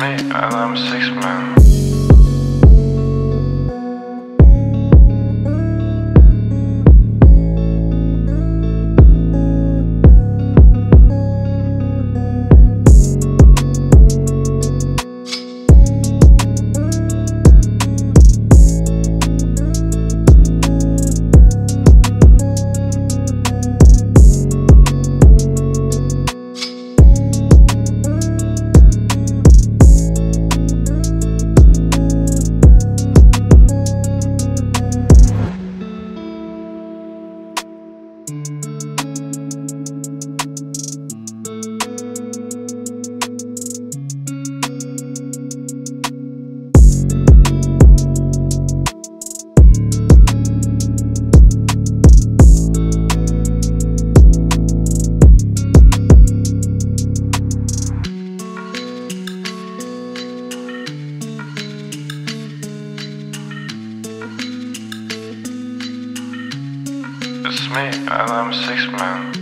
me, and I'm six man. Música It's me, and I'm six man.